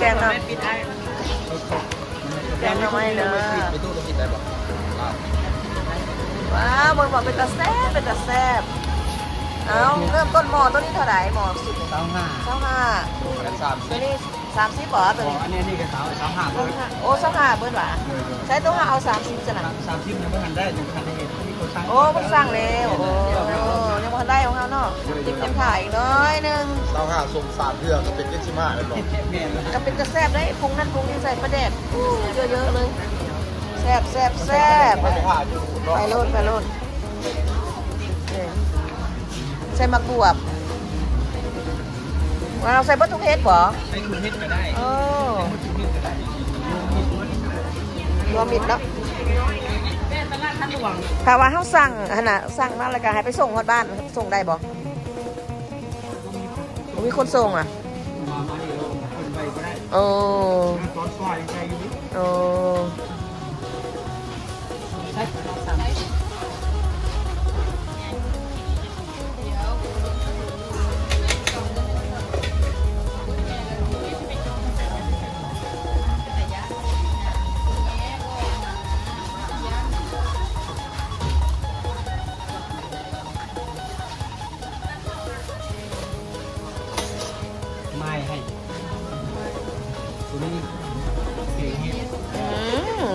แกงเนาะปิดไอ้แกงหน่อไม้เด้อไปตู้ต้องกินได้บ่อ้าวว้าวมันบอกเป็นตาแซ่บเป็นตาแซ่บเอาเริ่มต้นหมอตัวนี้เท่าไหร่หมอสุดสองห้าเท่าห้ากันสามตัวสิบนี้สามสิบเหรอตัวอ๋อนี้อันนี้นี่ก็สาวสามห้าโอ้สองห้าเบิ้ลหวะใช้ตัวห้าเอาสามสิบจะหนักสามสิบยังไม่ทันได้ยังทันได้เห็นที่คนสั่งโอ้เพิ่งสั่งแล้วโอ้ยังไม่ทันได้ของเขาเนาะจิ้มยังถ่ายอีกน้อยหนึง เต้าห้าส่งสามเทือกก็เป็นเจ็ดสิบห้าเลยบอกแม่เลยก็เป็นกระแซบได้พุงนั่นพุงนี่ใส่ประเด็ดอู้เยอะๆเลยแซ่บแซ่บแซ่บไม่ได้ห้าอยู่ไปโลดไปโลดเออใส่มะกรูดว้าวใส่บัตทุกเฮ็ดบ่ใช้คุณเฮ็ดก็ได้โอ้คุณเฮ็ดก็ได้รวมมิดเนาะแม่ตลาดท่านหลวงถ้าว่าเฮาสั่งหั่นน่ะสั่งมาแล้วก็ให้ไปส่งฮอดบ้านส่งได้บ่บ่ มีคนส่งอะเดี๋ยวคนไปก็ได้โอ้ตอนซออยู่ดิโอ้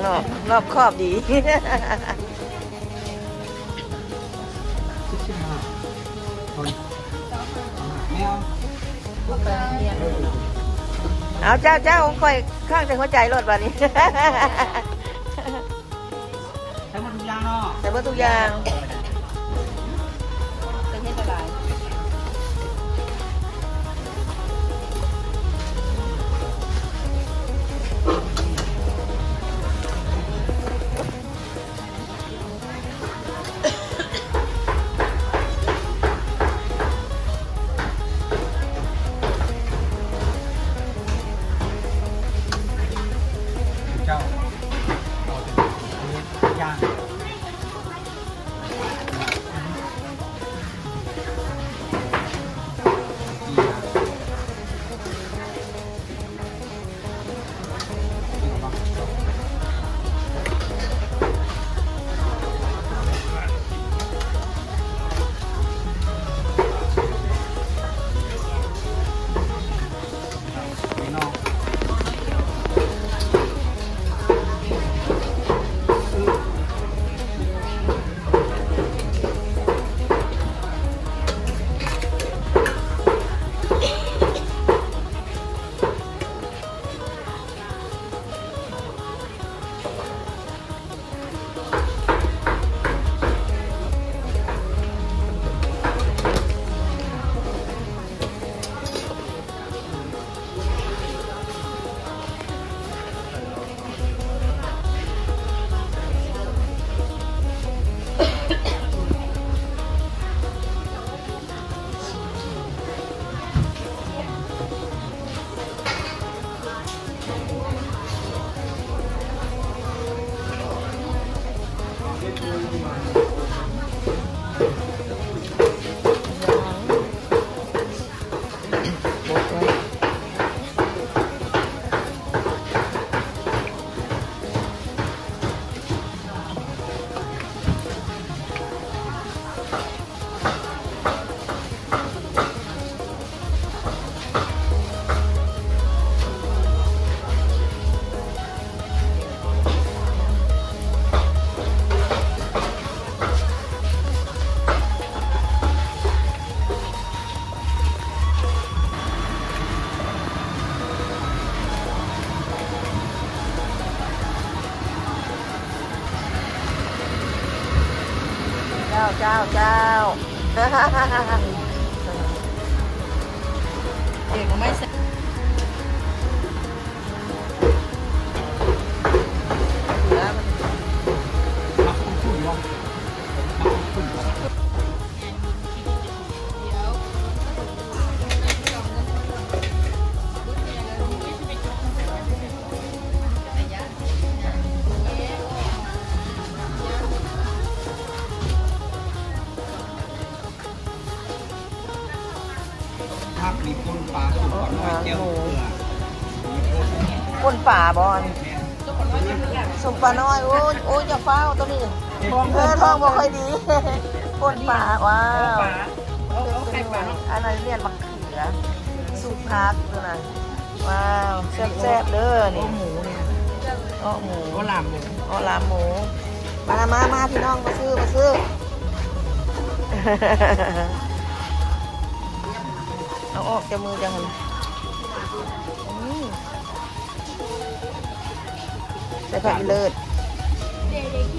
มรอบรอบครอบดีสิบสิบห้าคนแมวเอาเจ้าเจ้าค่อยข้างแต่หัวใจรถบัดนี้ ใช้หมดทุกอย่างเนาะใส่เบิดทุกอย่าง เป็นเฮ็ดอะไเจ้าเจ้าเจ้าเด็กก็ไม่ใส่มาคุ้มคุ้มวะมา ภาพมีคนปลาสุกก่อนน้อยเจียวเกลือมีคนป่นป่าบอนสมปลาน้อยโอ้ยโอ้ยอย่าฟ้าวตัวนี้เออทองบ่ค่อยดีป่นป่าว้าวเอาเอาไข่ปลาเนาะอันนั้นเรียนมะเขือสูตรพักตัวน่ะว้าวแซ่บๆเด้อโอ้นี่หมูเนี่ยอ้อหมูโอ้ลามหมูอ้อลามหมูมามามาพี่น้องมาซื้อมาซื้อ เอาออกจากมือจังหันอืมใส่ผักอีเลิศ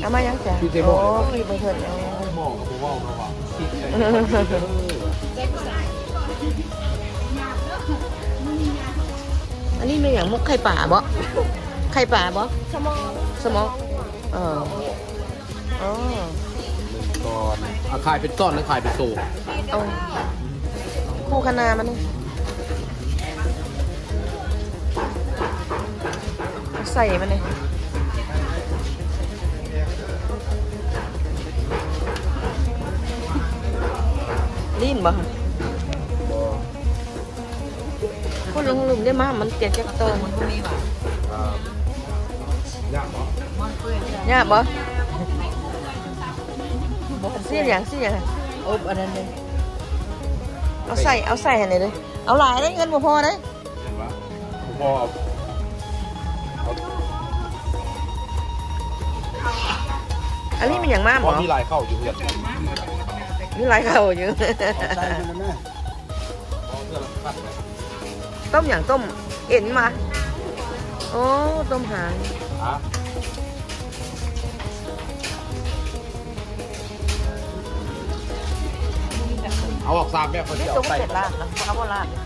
เอามายังจ้ะโอ้พี่เพิ่นเอาหมองกับว่าวระวังอันนี้มีอย่างมุกไข่ป่าบ่ไข่ป่าบ่สมองสมองเอออ๋อก่อนอาคายเป็นต้นและคายเป็นโตเอา คู่คณามันนี่เอาใส่มันนี่ลิ้นบ่ฮะคนลงหลุมได้มามันเจ็ดจักโตมันพวกนี้ว่ะยากปะมันเปื่อยจ้ะยากบ่เสียอย่างเสียอย่างอบอันนั้นเลย เอาใส่เอาใส่ให้หน่อยเลยเอาหลายได้เงินบ่พอได้เห็นปะพออันนี้มันอย่างมากพหมออมีลายเข้าอยู่เพื่อนมีหลายเข่าอยู่ใช่ไหมแม่พอเพื่อนเราคัดเลยต้มอย่างต้มเอ็นมา โอ้ ต้มหาง เอาออกสามแบบเขานี่จะต้เอามใส่เสร็จลาดนะเขาบอกลาดเลย